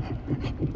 はい。